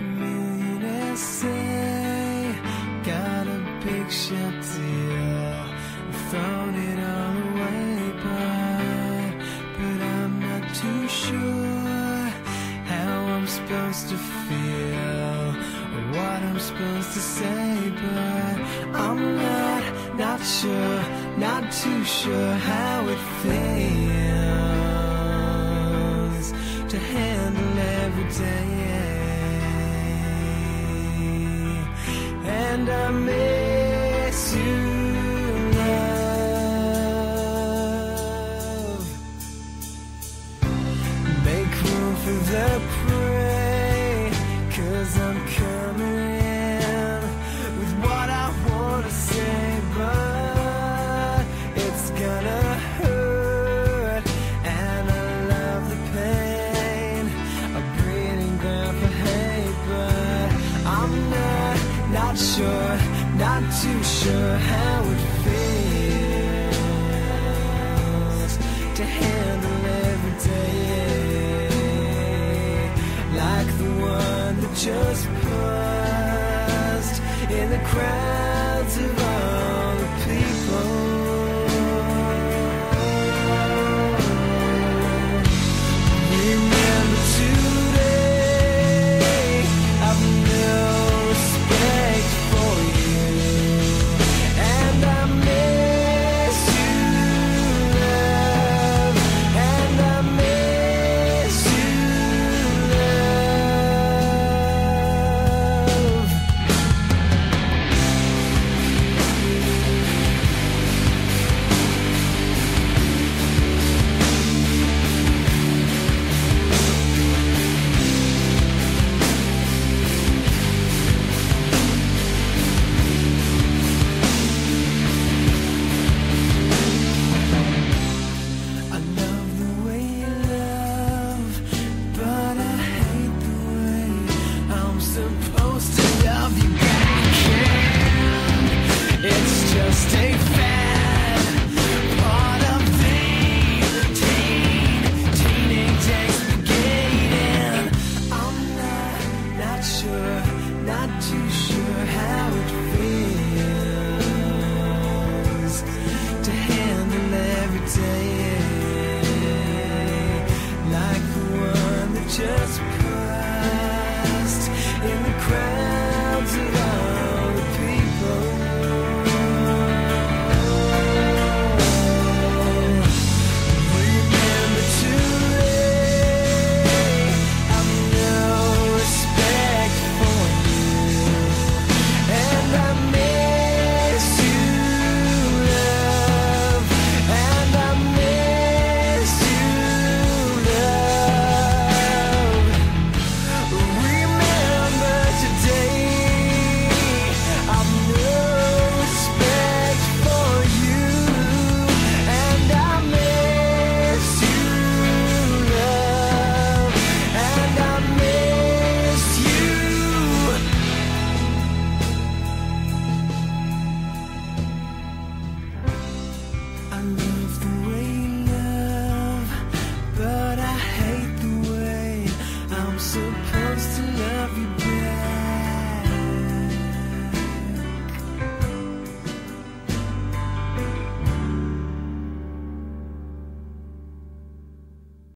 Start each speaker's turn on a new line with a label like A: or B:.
A: Millionaires say, got a big shot deal, thrown it all away, but, but I'm not too sure how I'm supposed to feel, or what I'm supposed to say, but I'm not, not sure, not too sure how it feels to handle every day. And I miss you, love. Make room for the prey, sure how it feels to handle every day like the one that just paused in the crowd.